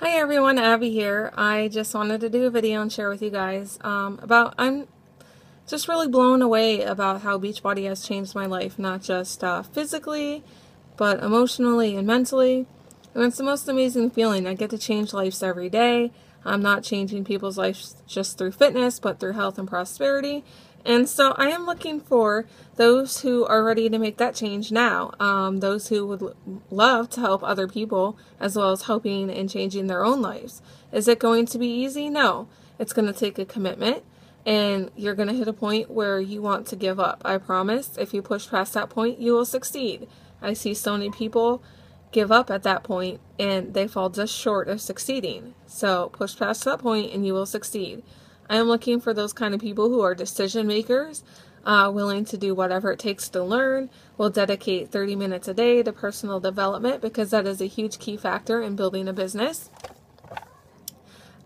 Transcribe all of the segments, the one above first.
Hi everyone, Abby here. I just wanted to do a video and share with you guys um, about, I'm just really blown away about how Beachbody has changed my life, not just uh, physically, but emotionally and mentally. And it's the most amazing feeling. I get to change lives every day. I'm not changing people's lives just through fitness, but through health and prosperity. And so I am looking for those who are ready to make that change now, um, those who would love to help other people as well as helping and changing their own lives. Is it going to be easy? No. It's going to take a commitment and you're going to hit a point where you want to give up. I promise if you push past that point, you will succeed. I see so many people give up at that point and they fall just short of succeeding. So push past that point and you will succeed. I am looking for those kind of people who are decision makers, uh, willing to do whatever it takes to learn, will dedicate 30 minutes a day to personal development because that is a huge key factor in building a business.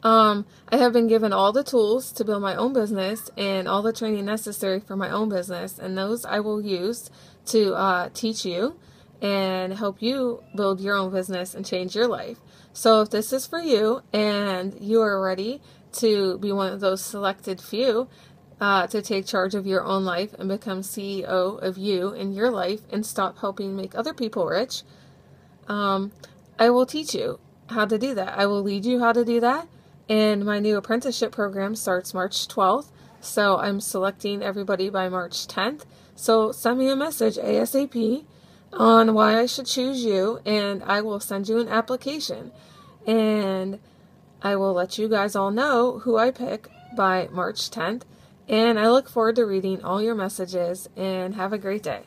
Um, I have been given all the tools to build my own business and all the training necessary for my own business, and those I will use to uh, teach you and help you build your own business and change your life. So, if this is for you and you are ready to be one of those selected few uh, to take charge of your own life and become CEO of you and your life and stop helping make other people rich, um, I will teach you how to do that. I will lead you how to do that. And my new apprenticeship program starts March 12th. So I'm selecting everybody by March 10th. So send me a message ASAP on why I should choose you, and I will send you an application. And I will let you guys all know who I pick by March 10th. And I look forward to reading all your messages and have a great day.